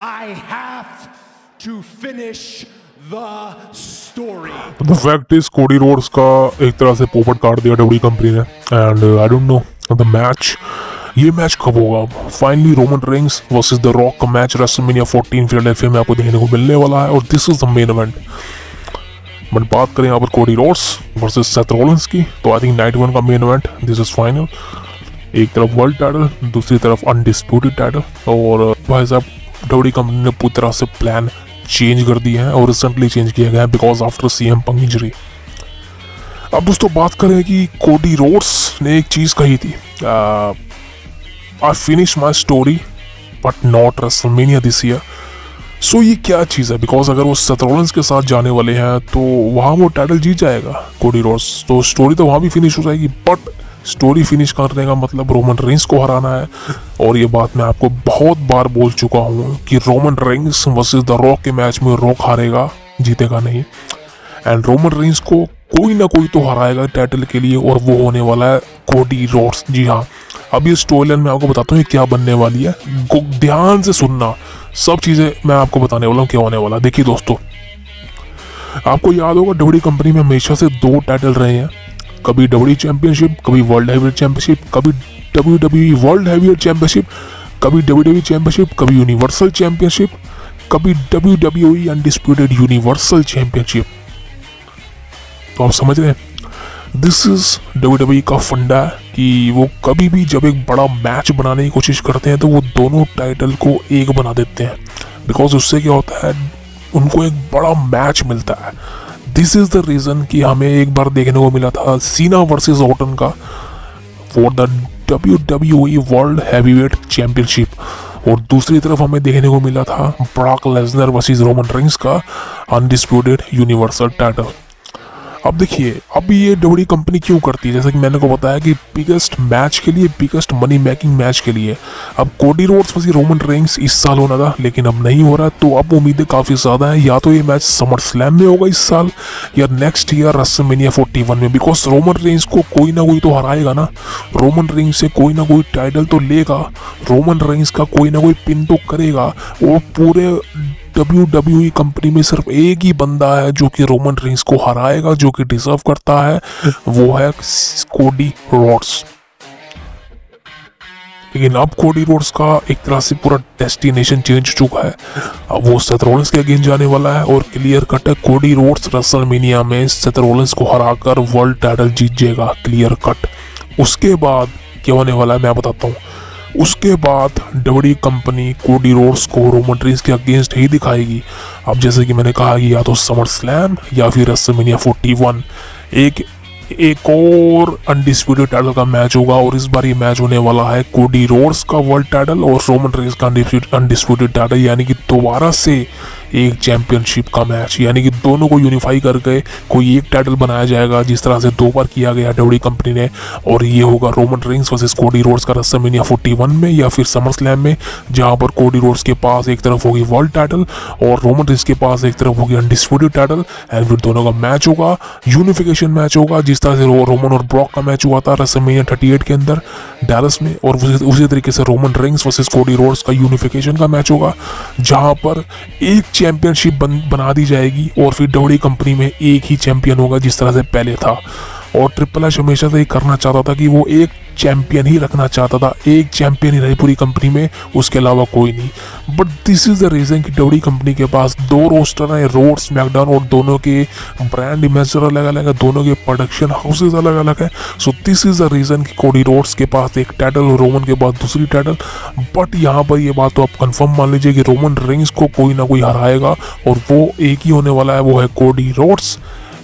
I have to finish the story. The fact is Cody Rhodes का एक तरह से पोपट काट दिया डब्ल्यू कंपनी ने and I don't know the match ये मैच कब होगा? Finally Roman Reigns versus the Rock का मैच रेसलमेनिया 14 फिलाडेल्फिया में आपको देखने को मिलने वाला है, और this is the main event but बात करें यहाँ पर Cody Rhodes versus Seth Rollins की तो आई थिंक नाइट वन का main event this is final एक तरफ़ वर्ल्ड टाइटल दूसरी तरफ़ अनडिस्प्यूटेड टाइटल और भाई साहब डब्ल्यू कंपनी ने पूरी तरह से प्लान चेंज कर दिया है और रिसेंटली चेंज किया गया है because after C M Punk injury अब दोस्तों बात करें कि कोडी रोड्स ने एक चीज़ कही थी। I finish my story but not WrestleMania this year so ये क्या चीज़ है? बिकॉज़ अगर वो सतरोलेंस के साथ जाने वाले हैं तो वहाँ वो टाइटल जीत जाएगा कोडी रोड्स तो स्टोरी तो वहाँ भी फिनिश हो जाएगी बट स्टोरी फिनिश करने का मतलब रोमन रेंस को हराना है। और ये बात मैं आपको बहुत बार बोल चुका हूँ कि Roman Reigns versus the Rock के मैच में रॉक हारेगा, जीतेगा नहीं। एंड रोमन रेंस को कोई ना कोई तो हराएगा टाइटल के लिए और वो होने वाला है कोडी रोड्स जी हाँ अब ये स्टोरी लाइन मैं आपको बताता हूँ क्या बनने वाली है। ध्यान से सुनना, सब चीज़ें मैं आपको बताने वाला हूँ क्या होने वाला। देखिए दोस्तों, आपको याद होगा डब्ल्यू कंपनी में हमेशा से दो टाइटल रहे हैं। कभी डब्ल्यू चैंपियनशिप कभी वर्ल्ड हैवीवेट चैंपियनशिप कभी W W world heavyweight championship कभी डब्ल्यू डब्ल्यू चैंपियनशिप कभी यूनिवर्सल चैंपियनशिप कभी W W undisputed universal championship तो आप समझ रहे हैं दिस इज़ डब्ल्यू डब्ल्यू का फंडा कि वो कभी भी जब एक बड़ा मैच बनाने की कोशिश करते हैं तो वो दोनों टाइटल को एक बना देते हैं। बिकॉज़ उससे क्या होता है, उनको एक बड़ा मैच मिलता है। दिस इज़ द रीज़न कि हमें एक बार देखने को मिला था सीना वर्सेस ऑटन का for the W W world heavyweight championship और दूसरी तरफ़ हमें देखने को मिला था Brock Lesnar versus Roman Reigns का अनडिस्प्यूटेड यूनिवर्सल टाइटल अब देखिए अब ये डब्ल्यू कंपनी क्यों करती है? जैसे कि मैंने को बताया कि बिगेस्ट मैच के लिए बिगेस्ट मनी मेकिंग मैच के लिए। अब कोडी रोड्स वसी रोमन रेंग्स इस साल होना था, लेकिन अब नहीं हो रहा तो अब उम्मीदें काफ़ी ज़्यादा हैं। या तो ये मैच समर स्लैम में होगा इस साल, या next year WrestleMania forty one में। बिकॉज़ रोमन रेंग्स को कोई ना कोई तो हराएगा ना। रोमन रेंग्स से कोई ना कोई टाइटल तो लेगा। रोमन रेंग्स का कोई ना कोई पिन तो करेगा। और पूरे डब्ल्यू कंपनी में सिर्फ़ एक ही बंदा है जो कि रोमन रेंस को हराएगा, जो कि डिजर्व करता है, वो है कोडी रोड्स लेकिन अब कोडी रोड्स का एक तरह से पूरा डेस्टिनेशन चेंज हो चुका है। अब वो सेथ रोलेंस के अगेंस्ट जाने वाला है और क्लियर कट है कोडी रोड्स रसलमेनिया में सेथ रोलेंस को हराकर वर्ल्ड टाइटल जीत जाएगा क्लियर कट उसके बाद क्या होने वाला है मैं बताता हूँ। उसके बाद डबड़ी कंपनी कोडी रोड्स को रेंस के अगेंस्ट ही दिखाएगी। अब जैसे कि मैंने कहा कि या तो समर स्लैम या फिर रसमिनिया 41 एक एक और अनडिस्प्यूटेड टाइटल का मैच होगा और इस बार ये मैच होने वाला है कोडी रोड्स का वर्ल्ड टाइटल और रोमन रेस का अनडिस्प्यूटेड टाइटल यानी कि दोबारा से एक चैंपियनशिप का मैच यानी कि दोनों को यूनिफाई करके कोई एक टाइटल बनाया जाएगा जिस तरह से दो बार किया गया डब्ल्यू कंपनी ने। और ये होगा Roman Reigns versus Cody Rhodes का रसमिनिया 41 में या फिर समर स्लैम में जहाँ पर कोडी रोड्स के पास एक तरफ़ होगी वर्ल्ड टाइटल और रोमन रिंग्स के पास एक तरफ़ होगी अनडिस्प्यूटेड टाइटल एंड फिर दोनों का मैच होगा यूनिफिकेशन मैच होगा जिस तरह से रोमन और ब्रॉक का मैच हुआ था रसमिनिया 38 के अंदर डैलस में और उसी, तरीके से Roman Reigns versus Cody Rhodes का यूनिफिकेशन का मैच होगा जहाँ पर एक चैंपियनशिप बन, बना दी जाएगी और फिर डब्ल्यू कंपनी में एक ही चैंपियन होगा जिस तरह से पहले था। और ट्रिपल एच हमेशा से ये करना चाहता था कि वो एक चैंपियन ही रखना चाहता था। एक चैंपियन ही रही पूरी कंपनी में, उसके अलावा कोई नहीं। But this is the reason कि डब्ल्यू कंपनी के पास दो रोस्टर हैं रोड स्मैकडाउन और दोनों के ब्रांड इमेजर अलग अलग है, दोनों के प्रोडक्शन हाउसेज अलग अलग है। So this is the reason कि कोडी रोड्स के पास एक टाइटल और रोमन के पास दूसरी टाइटल बट यहाँ पर ये बात तो आप कंफर्म मान लीजिए कि रोमन रिंग्स को कोई ना कोई हराएगा और वो एक ही होने वाला है, वो है कोडी रोड्स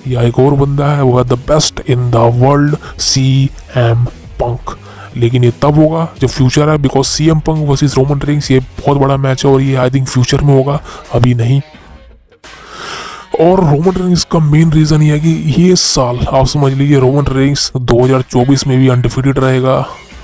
या एक और बंदा है, वो है the best in the world C M Punk लेकिन ये तब होगा जब फ्यूचर है because C M Punk versus Roman Reigns ये बहुत बड़ा मैच है और ये आई थिंक फ्यूचर में होगा, अभी नहीं। और रोमन रिंग्स का मेन रीज़न ये है कि ये साल, आप समझ लीजिए रोमन रिंग्स 2024 में भी अनडिफिटेड रहेगा।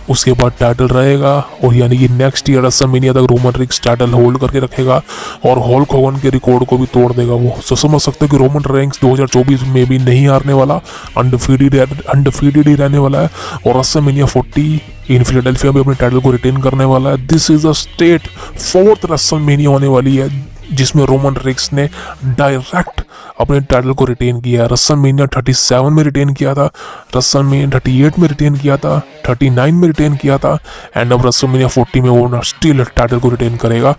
उसके बाद टाइटल रहेगा और यानी कि नेक्स्ट ईयर रसलमेनिया तक रोमन रिक्स टाइटल होल्ड करके रखेगा और हॉल्क होगन के रिकॉर्ड को भी तोड़ देगा वो। सो समझ सकते हो कि रोमन रेंक्स 2024 में भी नहीं हारने वाला अनडिफीटेड अनडिफीटेड ही रहने वाला है और रसलमेनिया 40 इन फिलाडेल्फिया भी अपने टाइटल को रिटेन करने वाला है। This is a state fourth WrestleMania होने वाली है, जिसमें रोमन रिक्स ने डायरेक्ट अपने टाइटल को रिटेन किया रसल मीनिया थर्टी सेवन में रिटेन किया था रसल मीनिया थर्टी एट में रिटेन किया था थर्टी नाइन में रिटेन किया था एंड अब रसल मीनिया फोर्टी में वो स्टिल टाइटल को रिटेन करेगा।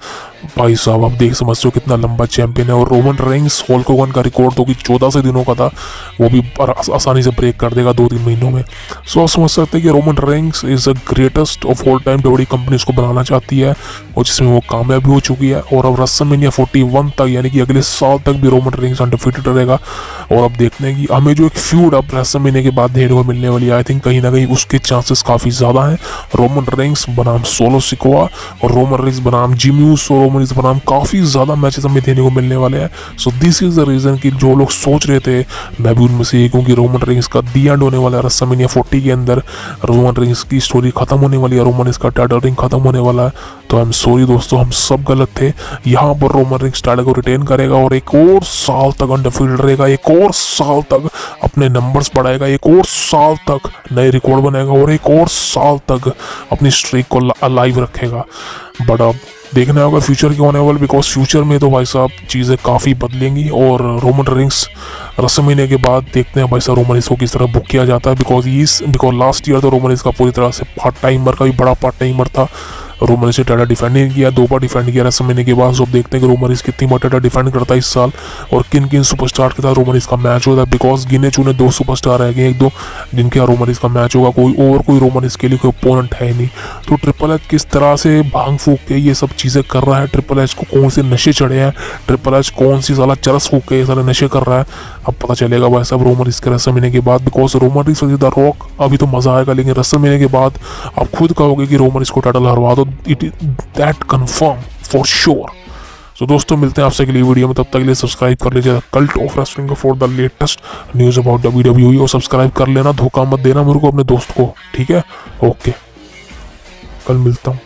भाई साहब, आप देख समझते हो कितना लंबा चैंपियन है, और रोमन रेंग्स होल्कोगन का रिकॉर्ड तो कि चौदह से दिनों का था, वो भी आसानी से ब्रेक कर देगा दो तीन महीनों में। सो आप समझ सकते हैं कि Roman Reigns is the greatest of all time बड़ी कंपनी उसको बनाना चाहती है, और जिसमें वो कामयाब भी हो चुकी है, और अब रसल मीनिया फोर्टी वन तक, यानी कि अगले साल तक भी रोमन रेंग्स अनडिफिटेड रहेगा और अब देखते हैं कि हमें जो एक फ्यूड अब रसल महीने के बाद देखने को मिलने वाली आई थिंक कहीं ना कहीं उसके चांसेस काफ़ी ज़्यादा हैं। रोमन रिंग्स बनाम सोलो सिकोआ और रोमन रिंग्स बनाम जिम्यूस और रोमन रिंग्स बनाम काफ़ी ज़्यादा मैचेस हमें देने को मिलने वाले हैं। So this is the reason कि जो लोग सोच रहे थे मैं भी उनमें से एक हूँ कि रोमन रिंग्स का दी एंड होने वाला है रसमिनिया फोर्टी के अंदर। रोमन रिंग्स की स्टोरी खत्म होने वाली है रोमन रिंग्स का टाइटल रिंग खत्म होने वाला है। तो आई एम सॉरी दोस्तों, हम सब गलत थे। यहाँ पर रोमन रिंग्स टाइटल को रिटेन करेगा और एक और साल तक अंडरफील्ड रहेगा, एक और साल तक अपने नंबर्स बढ़ाएगा, एक और साल तक नए रिकॉर्ड बनाएगा और एक और साल तक अपनी स्ट्रीक को अलाइव रखेगा। बट अब देखना होगा फ्यूचर के होने वाले बिकॉज़ फ्यूचर में तो भाई साहब चीज़ें काफ़ी बदलेंगी और रोमन रिंग्स रसम महीने के बाद देखते हैं भाई साहब रोमन रिंग्स को किस तरह बुक किया जाता है बिकॉज़ इस बिकॉज़ लास्ट ईयर तो रोमन रिंग्स का पूरी तरह से पार्ट टाइमर का भी बड़ा पार्ट टाइमर था। रोमन से टाटा डिफेंड नहीं किया, दो बार डिफेंड किया रसम महीने के बाद सब देखते हैं कि रोमन कितनी बार टाटा डिफेंड करता है इस साल और किन किन सुपरस्टार के साथ रोमन का मैच होता है। बिकॉज़ गिने चुने दो सुपरस्टार रह गए एक दो जिनके यहाँ रोमन का मैच होगा, कोई और, कोई रोमन के लिए कोई ओपोनेंट है नहीं। तो ट्रिपल एच किस तरह से भाँग फूक के ये सब चीज़ें कर रहा है? ट्रिपल एच को कौन से नशे चढ़े हैं? ट्रिपल एच कौन सी साला चरस फूक के ये सारे नशे कर रहा है? अब पता चलेगा भाई साहब रोमन इसके रस्म महीने के बाद। Because Roman Reigns the Rock अभी तो मज़ा आएगा, लेकिन रस्म महीने के बाद आप खुद कहोगे कि रोमन इसको टाटल हरवा दो। It is that confirm for sure तो दोस्तों, मिलते हैं आपसे अगली वीडियो में, तब तक के लिए सब्सक्राइब कर लीजिए Cult of Wrestling for the latest news about W W और सब्सक्राइब कर लेना, धोखा मत देना मेरे को, अपने दोस्त को, ठीक है? ओके कल मिलता हूँ।